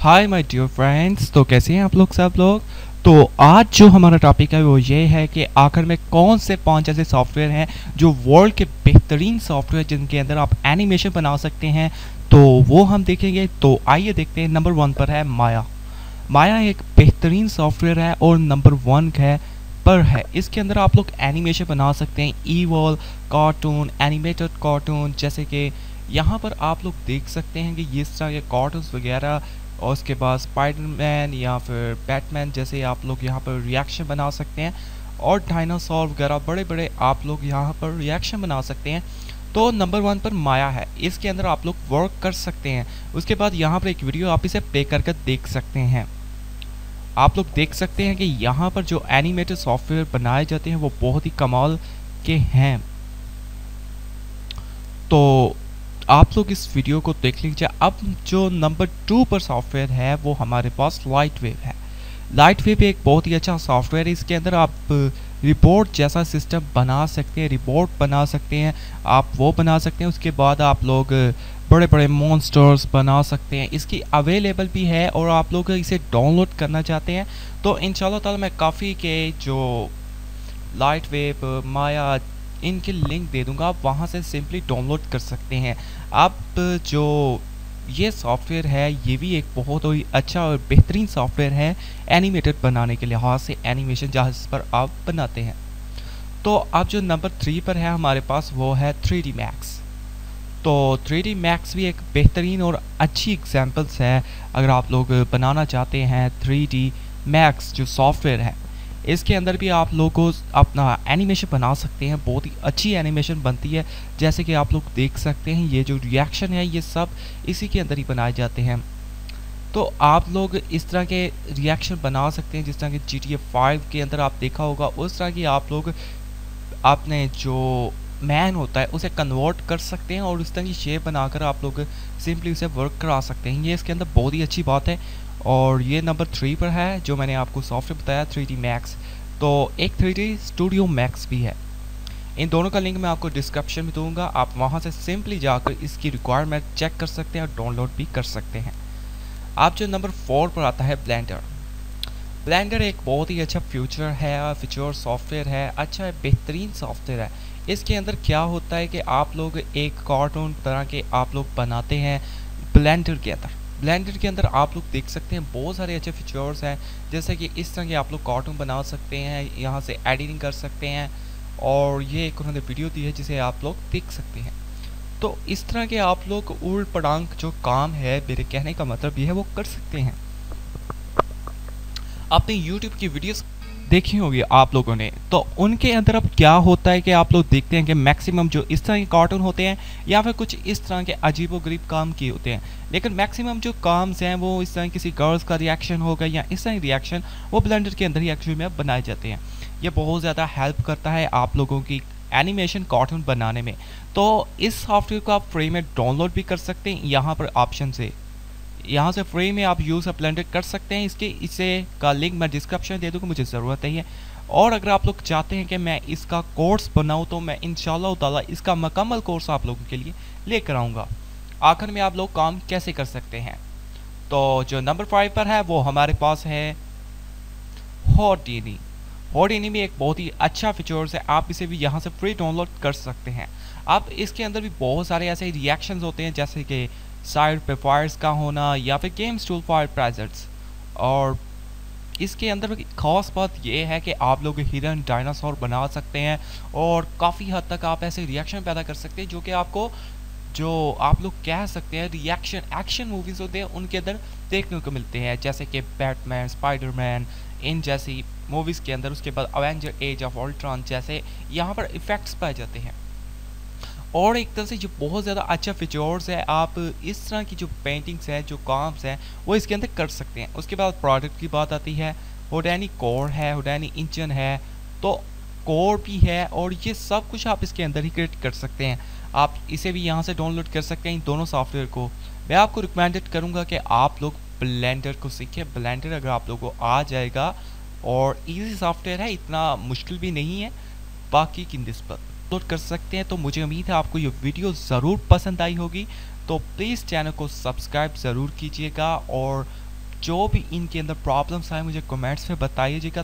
Hi my dear friends तो कैसे हैं आप लोग सब लोग? तो आज जो हमारा टॉपिक है, वो ये है कि आखिर में कौन से पाँच ऐसे सॉफ्टवेयर हैं जो वर्ल्ड के बेहतरीन सॉफ्टवेयर जिनके अंदर आप एनिमेशन बना सकते हैं। तो वो हम देखेंगे। तो आइए देखते हैं। नंबर वन पर है माया माया एक बेहतरीन सॉफ्टवेयर है और नंबर वन है, पर है। इसके अंदर आप लोग एनिमेशन बना सकते हैं। ई वॉल कार्टून एनिमेटेड कार्टून जैसे कि यहाँ पर आप लोग देख सकते हैं कि इस तरह के कार्टून्स वगैरह और उसके बाद स्पाइडरमैन या फिर बैटमैन जैसे आप लोग यहाँ पर रिएक्शन बना सकते हैं और डायनासोर वगैरह बड़े बड़े आप लोग यहाँ पर रिएक्शन बना सकते हैं। तो नंबर वन पर माया है। इसके अंदर आप लोग वर्क कर सकते हैं। उसके बाद यहाँ पर एक वीडियो आप इसे पे करके देख सकते हैं। आप लोग देख सकते हैं कि यहाँ पर जो एनिमेटेड सॉफ्टवेयर बनाए जाते हैं वो बहुत ही कमाल के हैं। तो आप लोग इस वीडियो को देख लीजिए। अब जो नंबर टू पर सॉफ्टवेयर है, वो हमारे पास लाइट वेव है। लाइट वेव एक बहुत ही अच्छा सॉफ्टवेयर है। इसके अंदर आप रिपोर्ट जैसा सिस्टम बना सकते हैं रिपोर्ट बना सकते हैं। आप वो बना सकते हैं, उसके बाद आप लोग बड़े बड़े मॉन्स्टर्स बना सकते हैं। इसकी अवेलेबल भी है और आप लोग इसे डाउनलोड करना चाहते हैं। तो इन ताला मैं काफ़ी के जो लाइट वेव माया इनके लिंक दे दूँगा, आप वहाँ से सिंपली डाउनलोड कर सकते हैं। आप जो ये सॉफ्टवेयर है, ये भी एक बहुत ही अच्छा और बेहतरीन सॉफ्टवेयर है एनिमेटेड बनाने के लिहाज से, एनिमेशन जहाँ पर आप बनाते हैं। तो अब जो नंबर थ्री पर है, हमारे पास वो है थ्री डी मैक्स। तो थ्री डी मैक्स भी एक बेहतरीन और अच्छी एग्जांपल्स है। अगर आप लोग बनाना चाहते हैं थ्री डी मैक्स जो सॉफ्टवेयर है इसके अंदर भी आप लोग को अपना एनिमेशन बना सकते हैं, बहुत ही अच्छी एनिमेशन बनती है, जैसे कि आप लोग देख सकते हैं, ये जो रिएक्शन है, ये सब इसी के अंदर ही बनाए जाते हैं। तो आप लोग इस तरह के रिएक्शन बना सकते हैं, जिस तरह के जी टी फाइव के अंदर आप देखा होगा, उस तरह की आप लोग अपने जो मैन होता है, उसे कन्वर्ट कर सकते हैं और उस तरह की शेप बनाकर आप लोग सिंपली उसे वर्क करा सकते हैं। ये इसके अंदर बहुत ही अच्छी बात है और ये नंबर थ्री पर है, जो मैंने आपको सॉफ्टवेयर बताया थ्री डी मैक्स तो एक थ्री डी स्टूडियो मैक्स भी है। इन दोनों का लिंक मैं आपको डिस्क्रिप्शन में दूँगा। आप वहाँ से सिंपली जाकर इसकी रिक्वायरमेंट चेक कर सकते हैं और डाउनलोड भी कर सकते हैं। आप जो नंबर फोर पर आता है ब्लेंडर ब्लेंडर एक बहुत ही अच्छा फ्यूचर है फीचर सॉफ्टवेयर है अच्छा है, बेहतरीन सॉफ्टवेयर है। इसके अंदर क्या होता है कि आप लोग एक कार्टून तरह के आप लोग बनाते हैं ब्लेंडर के अंदर। ब्लेंडर के अंदर आप लोग देख सकते हैं, बहुत सारे अच्छे फीचर्स हैं। जैसे कि इस तरह के आप लोग कार्टून बना सकते हैं, यहाँ से एडिटिंग कर सकते हैं, और ये एक उन्होंने वीडियो दी है जिसे आप लोग देख सकते हैं। तो इस तरह के आप लोग उल्ट पड़ांग जो काम है, मेरे कहने का मतलब ये है वो कर सकते हैं। अपने यूट्यूब की वीडियोस देखी होगी आप लोगों ने। तो उनके अंदर अब क्या होता है कि आप लोग देखते हैं कि मैक्सिमम जो इस तरह के कार्टून होते हैं या फिर कुछ इस तरह के अजीब गरीब काम किए होते हैं। लेकिन मैक्सिमम जो काम्स हैं वो इस तरह किसी गर्ल्स का रिएक्शन होगा या इस तरह रिएक्शन वो ब्लेंडर के अंदर ही एक्चुअली में बनाए जाते हैं। ये बहुत ज़्यादा हेल्प करता है आप लोगों की एनिमेशन कार्टून बनाने में। तो इस सॉफ्टवेयर को आप फ्री में डाउनलोड भी कर सकते हैं यहाँ पर ऑप्शन से। यहाँ से फ्री में आप यूज़ ब्लेंडर कर सकते हैं। इसके, इसे का लिंक मैं डिस्क्रिप्शन दे दूँगा, मुझे ज़रूरत नहीं है। और अगर आप लोग चाहते हैं कि मैं इसका कोर्स बनाऊँ तो मैं इन ताला इसका मकम्मल कोर्स आप लोगों के लिए लेकर आऊँगा। आखिर में आप लोग काम कैसे कर सकते हैं? तो जो नंबर फाइव पर है, वो हमारे पास है हॉटीनी हॉटीनी भी एक बहुत ही अच्छा फीचर्स है। आप इसे भी यहाँ से फ्री डाउनलोड कर सकते हैं। आप इसके अंदर भी बहुत सारे ऐसे रिएक्शंस होते हैं, जैसे कि साइड पे फायर्स का होना या फिर गेम्स टूल फायर प्राइजेट्स और इसके अंदर खास बात यह है कि आप लोग हिरन डायनासोर बना सकते हैं और काफ़ी हद तक आप ऐसे रिएक्शन पैदा कर सकते हैं जो कि आपको, जो आप लोग कह सकते हैं रिएक्शन एक्शन मूवीज़ होते हैं, उनके अंदर देखने को मिलते हैं। जैसे कि बैटमैन स्पाइडरमैन इन जैसी मूवीज़ के अंदर उसके बाद अवेंजर एज ऑफ़ ऑल्ट्रॉन जैसे यहाँ पर इफ़ेक्ट्स पाए जाते हैं। और एक तरह से जो बहुत ज़्यादा अच्छा फीचर्स है, आप इस तरह की जो पेंटिंग्स हैं, जो काम्स हैं, वो इसके अंदर कर सकते हैं। उसके बाद प्रोडक्ट की बात आती है होडैनी कोर है होडैनी इंजन है तो कोर भी है और ये सब कुछ आप इसके अंदर ही क्रिएट कर सकते हैं। आप इसे भी यहाँ से डाउनलोड कर सकते हैं इन दोनों सॉफ्टवेयर को। मैं आपको रिकमेंडेड करूँगा कि आप लोग ब्लेंडर को सीखें। ब्लेंडर अगर आप लोगों को आ जाएगा और इजी सॉफ्टवेयर है, इतना मुश्किल भी नहीं है, बाकी किन दिस पर अपलोड कर सकते हैं तो मुझे उम्मीद है आपको ये वीडियो ज़रूर पसंद आई होगी। तो प्लीज़ चैनल को सब्सक्राइब ज़रूर कीजिएगा और जो भी इनके अंदर प्रॉब्लम्स आए, मुझे कमेंट्स में बताइएगा।